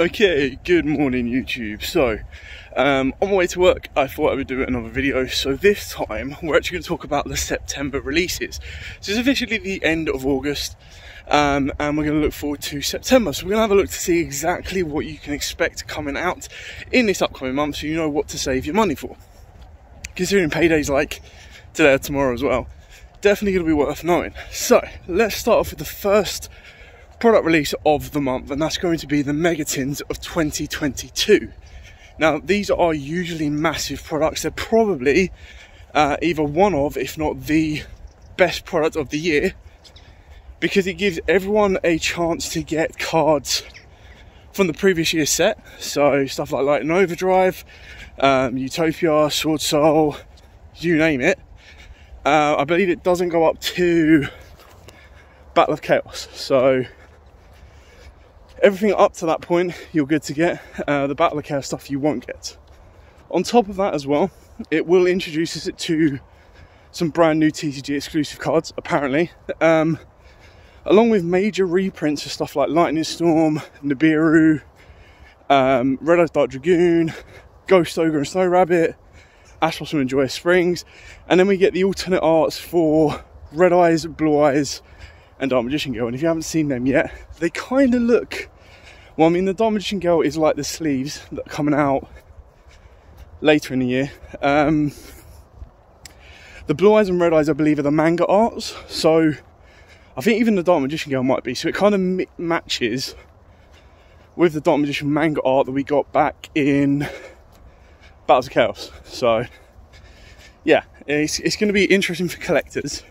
Okay, good morning YouTube. So, um, on my way to work, I thought I would do another video. So this time, we're actually going to talk about the September releases. So it's officially the end of August, um, and we're going to look forward to September. So we're going to have a look to see exactly what you can expect coming out in this upcoming month, so you know what to save your money for. Considering paydays like today or tomorrow as well, definitely going to be worth knowing. So let's start off with the first product release of the month, and that's going to be the Megatins of 2022. Now, these are usually massive products. They're probably uh, either one of, if not the best product of the year, because it gives everyone a chance to get cards from the previous year's set. So, stuff like Lightning Overdrive, um, Utopia, Sword Soul, you name it. Uh, I believe it doesn't go up to Battle of Chaos. So, everything up to that point you're good to get uh, the battle of chaos stuff you won't get. On top of that as well it will introduce us to some brand new tcg exclusive cards apparently. Um, along with major reprints of stuff like lightning storm nibiru um, red eyes dark dragoon ghost ogre and snow rabbit ash blossom and joyous springs. And then we get the alternate arts for red eyes blue eyes and Dark Magician Girl. And if you haven't seen them yet, they kind of look. Well, I mean, the Dark Magician Girl is like the sleeves that are coming out later in the year. Um, the Blue Eyes and Red Eyes, I believe, are the manga arts. So I think even the Dark Magician Girl might be. So it kind of matches with the Dark Magician manga art that we got back in Battles of Chaos. So yeah, it's, it's going to be interesting for collectors.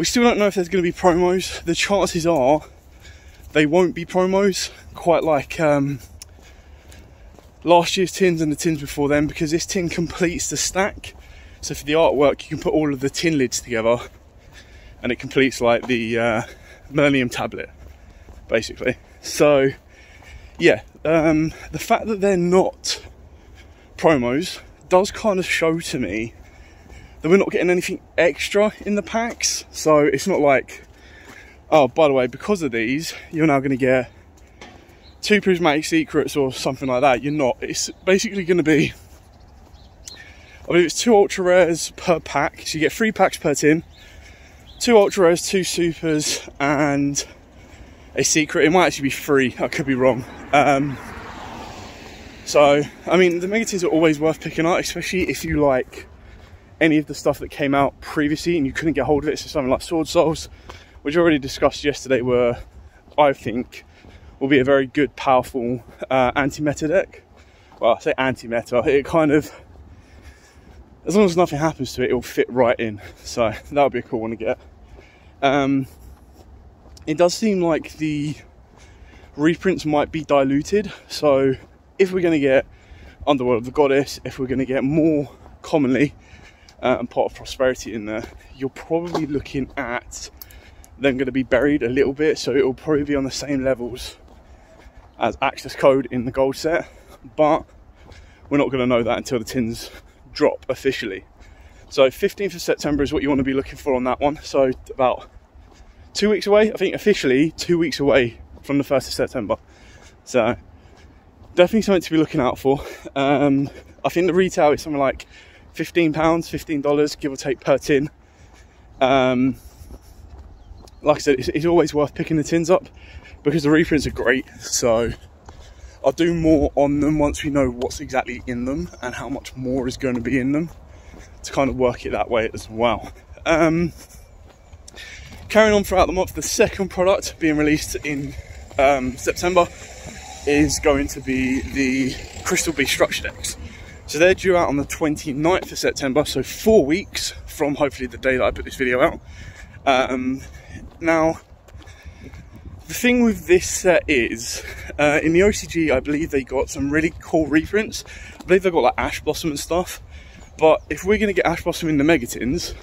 We still don't know if there's going to be promos. The chances are they won't be promos, quite like um, last year's tins and the tins before them, because this tin completes the stack. So for the artwork, you can put all of the tin lids together, and it completes like the uh, Millennium Tablet, basically. So yeah, um, the fact that they're not promos does kind of show to me that we're not getting anything extra in the packs. So it's not like, oh, by the way, because of these, you're now going to get two prismatic secrets or something like that. You're not. It's basically going to be, I believe it's two ultra rares per pack. So you get three packs per tin, two ultra rares, two supers, and a secret. It might actually be free. I could be wrong. Um, so, I mean, the mega megatins are always worth picking up, especially if you like any of the stuff that came out previously and you couldn't get hold of it. So something like Sword Souls, which I already discussed yesterday, were I think will be a very good, powerful uh, anti-meta deck. Well, I say anti-meta, it kind of, as long as nothing happens to it, it'll fit right in. So that would be a cool one to get. Um, it does seem like the reprints might be diluted. So if we're going to get Underworld of the Goddess, if we're going to get more commonly uh, and Pot of Prosperity in there, you're probably looking at them going to be buried a little bit, so it will probably be on the same levels as access code in the gold set, but we're not going to know that until the tins drop officially. So 15th of September is what you want to be looking for on that one. So about two weeks away, I think officially two weeks away from the 1st of September. So definitely something to be looking out for. Um, I think the retail is something like £15, $15, give or take per tin. Um, like I said, it's, it's, always worth picking the tins up because the reprints are great. So I'll do more on them once we know what's exactly in them and how much more is going to be in them to kind of work it that way as well. Um, carrying on throughout the month, the second product being released in um, September is going to be the Crystal Beast structure decks. So they're due out on the 29th of September, so four weeks from hopefully the day that I put this video out. Um, now, the thing with this set is, uh, in the OCG, I believe they got some really cool reprints. I believe they got like Ash Blossom and stuff. But if we're going to get Ash Blossom in the Megatins,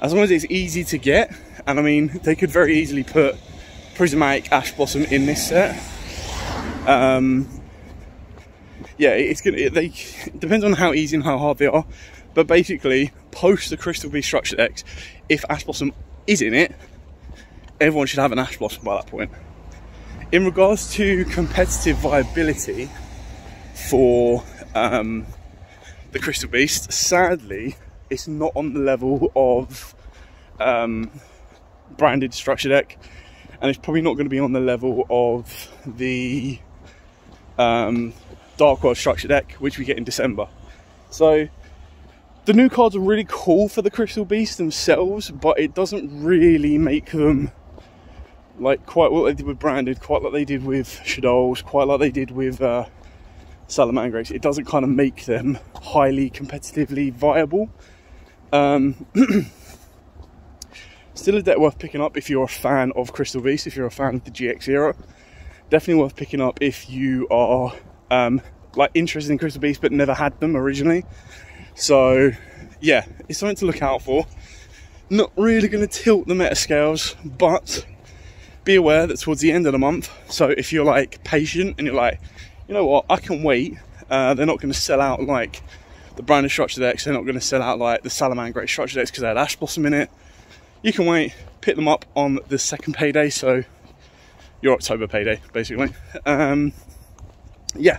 as long as it's easy to get, and I mean, they could very easily put Prismatic Ash Blossom in this set. Um, yeah, it's gonna. It, they it depends on how easy and how hard they are. But basically, post the Crystal Beast Structure Decks, if Ash Blossom is in it, everyone should have an Ash Blossom by that point. in regards to competitive viability for um, the Crystal Beast, sadly, it's not on the level of um, branded structure deck, and it's probably not going to be on the level of the um, Dark World structure deck, which we get in December. So the new cards are really cool for the Crystal Beasts themselves, but it doesn't really make them like quite what they did with Branded, quite like they did with Shaddolls, quite like they did with uh, Salamangreats. It doesn't kind of make them highly competitively viable. Um, still a deck worth picking up if you're a fan of Crystal Beast, if you're a fan of the GX era. Definitely worth picking up if you are um, like interested in Crystal beasts but never had them originally. So yeah, it's something to look out for. Not really going to tilt the meta scales, but be aware that towards the end of the month, so if you're like patient and you're like, you know what, I can wait, uh, they're not going to sell out like the branded structure decks, they're not going to sell out like the Salamangreat structure decks because they had Ash Blossom in it. You can wait, pick them up on the second payday, so your October payday, basically. Um, yeah,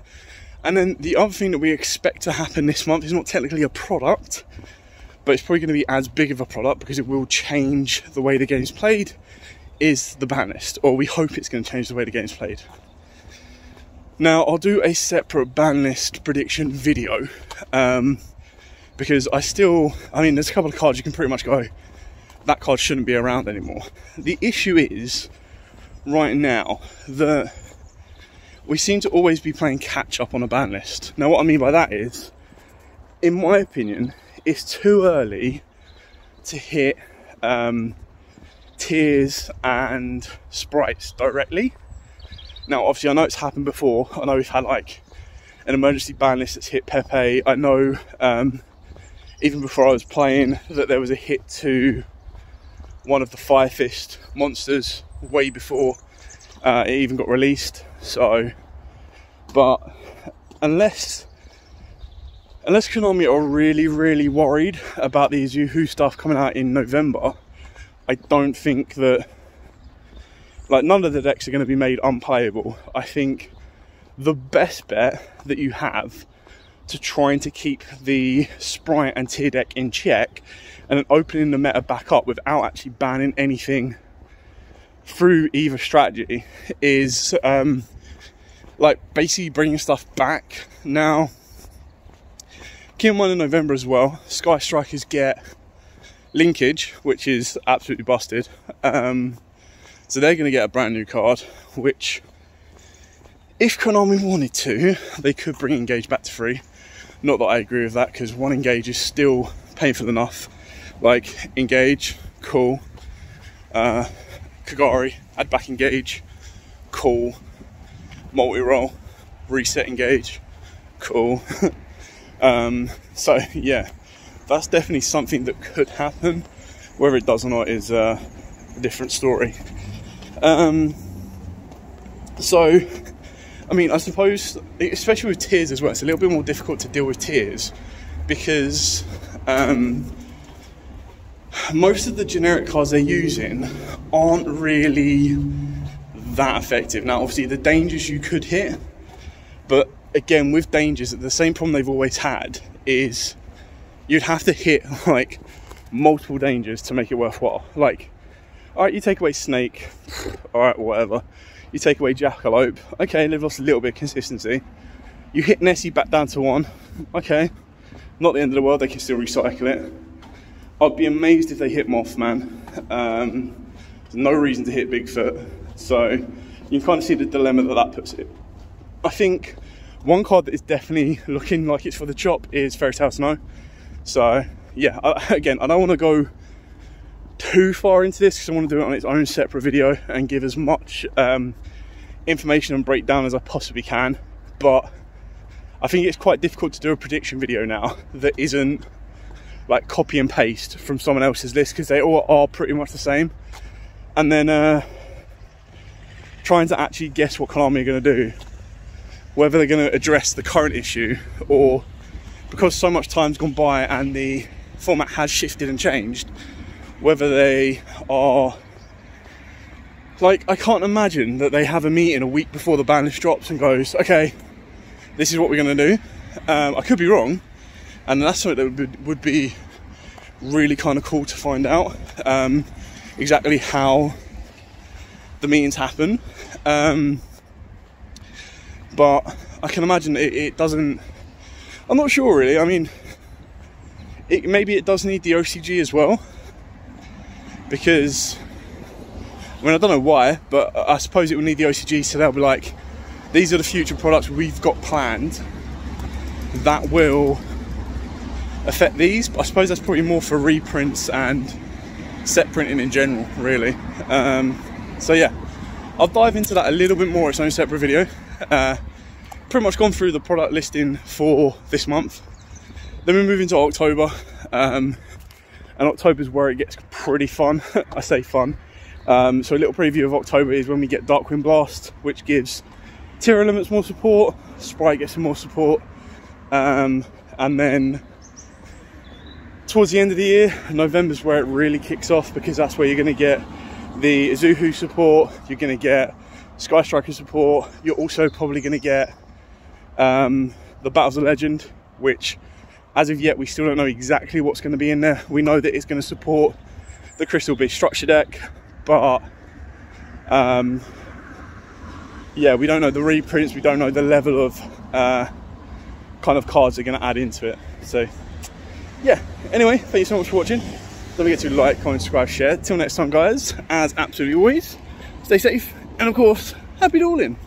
and then the other thing that we expect to happen this month is not technically a product, but it's probably going to be as big of a product because it will change the way the game's played. Is the ban list, or we hope it's going to change the way the game's played. Now, I'll do a separate ban list prediction video um, because I still, I mean, there's a couple of cards you can pretty much go, that card shouldn't be around anymore. The issue is, right now, that we seem to always be playing catch up on a ban list. Now, what I mean by that is, in my opinion, it's too early to hit um, tiers and sprites directly. Now, obviously, I know it's happened before. I know we've had like an emergency ban list that's hit Pepe. I know um, even before I was playing that there was a hit to one of the Fire Fist monsters way before uh, it even got released. So, but unless unless Konami are really, really worried about these Yoo-Hoo stuff coming out in November, I don't think that like none of the decks are going to be made unplayable. I think the best bet that you have to trying to keep the sprite and tier deck in check and then opening the meta back up without actually banning anything through either strategy is um, like basically bringing stuff back now. Keep in mind in November as well, Sky Strikers get linkage, which is absolutely busted. Um, so they're going to get a brand new card, which, if Konami wanted to, they could bring Engage back to free. Not that I agree with that, because one Engage is still painful enough. Like, Engage, cool. Uh, Kagari, add back Engage, cool. Multirole, reset Engage, cool. um, so, yeah, that's definitely something that could happen. Whether it does or not is uh, a different story. Um, so, I mean, I suppose, especially with tears as well, it's a little bit more difficult to deal with tears because um, most of the generic cards they're using aren't really that effective. Now, obviously, the dangers you could hit, but again, with dangers, the same problem they've always had is you'd have to hit like multiple dangers to make it worthwhile. Like, all right, you take away Snake, all right, whatever. You take away Jackalope, okay, they've lost a little bit of consistency. You hit Nessie back down to one, okay, not the end of the world, they can still recycle it. I'd be amazed if they hit Mothman. Um, there's no reason to hit Bigfoot, so you can kind of see the dilemma that that puts it. I think one card that is definitely looking like it's for the chop is Fairy Tale Snow. So yeah, I, again, I don't want to go too far into this because I want to do it on its own separate video and give as much um, information and breakdown as I possibly can. But I think it's quite difficult to do a prediction video now that isn't like copy and paste from someone else's list because they all are pretty much the same. And then uh, trying to actually guess what Konami are going to do, whether they're going to address the current issue or because so much time's gone by and the format has shifted and changed, whether they are like I can't imagine that they have a meeting a week before the ban list drops and goes, okay, this is what we're going to do. Um, I could be wrong, and that's something that would be, really kind of cool to find out um, exactly how the meetings happen. Um, but I can imagine it, it, doesn't. I'm not sure really. I mean, it, maybe it does need the OCG as well because I mean I don't know why, but I suppose it will need the OCG, so they'll be like, these are the future products we've got planned that will affect these. But I suppose that's probably more for reprints and set printing in general, really. Um, so yeah, I'll dive into that a little bit more. It's own separate video. Uh, pretty much gone through the product listing for this month. Then we move into October. Um, and October is where it gets pretty fun. I say fun. Um, so a little preview of October is when we get Darkwing Blast, which gives Tearlaments more support, Sprite gets some more support, um, and then towards the end of the year, November's where it really kicks off because that's where you're going to get the Azuhu support, you're going to get Sky Striker support, you're also probably going to get um, the Battles of Legend, which as of yet we still don't know exactly what's going to be in there. We know that it's going to support the Crystal Beast structure deck, but um, yeah, we don't know the reprints, we don't know the level of uh, kind of cards they're going to add into it. So yeah, anyway, thank you so much for watching. Don't forget to like, comment, subscribe, share. Till next time, guys, as absolutely always, stay safe and of course, happy dawling.